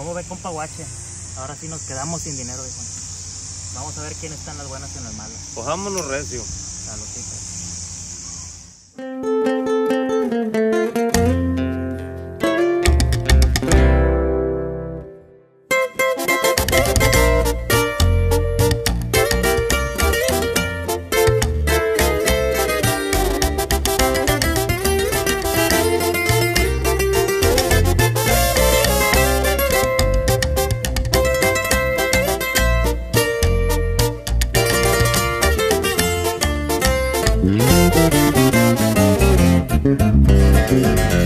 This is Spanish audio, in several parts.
¿Cómo ve, compa Guache? Ahora sí nos quedamos sin dinero, viejo. Vamos a ver quién están las buenas y en las malas. Vámonos recio. Saludcita.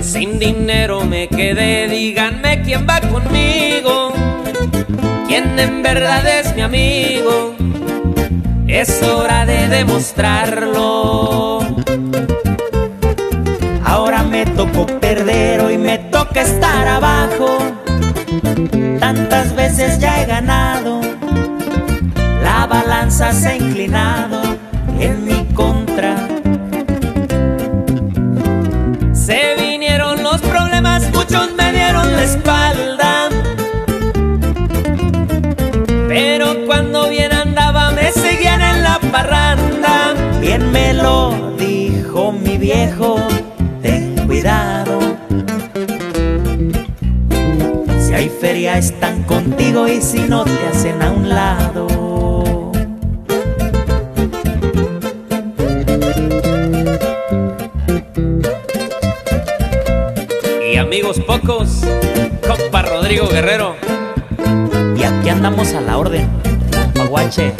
Sin dinero me quedé, díganme quién va conmigo, quién en verdad es mi amigo. Es hora de demostrarlo. Ahora me tocó perder, hoy me toca estar abajo. Tantas veces ya he ganado, la balanza se ha inclinado cuando bien andaba me seguían en la parranda. Bien me lo dijo mi viejo, ten cuidado. Si hay feria están contigo y si no te hacen a un lado. y amigos pocos, compa Rodrigo Guerrero. Y aquí andamos a la orden, Paguache.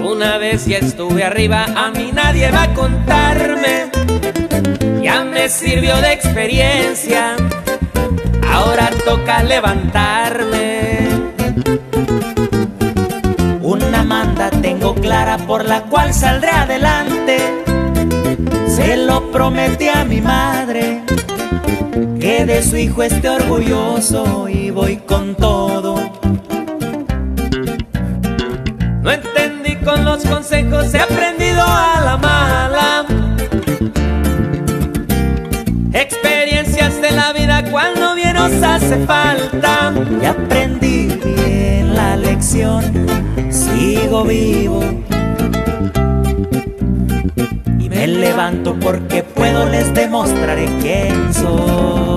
Una vez ya estuve arriba, a mí nadie va a contarme. Ya me sirvió de experiencia, levantarme. Una manda tengo clara por la cual saldré adelante. Se lo prometí a mi madre, que de su hijo esté orgulloso y voy con todo. No entendí con los consejos, he hace falta. Y aprendí bien la lección, sigo vivo. Y me levanto porque puedo, les demostraré quién soy.